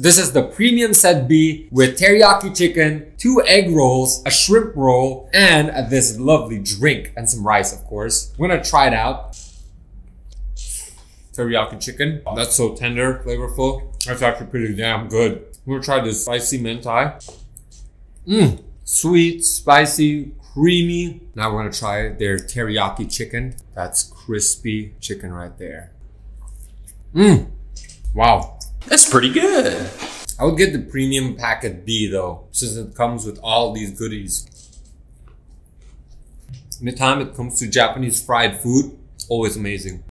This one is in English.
This is the premium set B with teriyaki chicken, two egg rolls, a shrimp roll, and this lovely drink and some rice, of course. We're gonna try it out. Teriyaki chicken. That's so tender, flavorful. That's actually pretty damn good. We're gonna try this spicy mentai. Mmm, sweet, spicy, creamy. Now we're gonna try their teriyaki chicken. That's crispy chicken right there. Mmm, wow. That's pretty good. I would get the premium packet B though, since it comes with all these goodies. Anytime it comes to Japanese fried food, always amazing.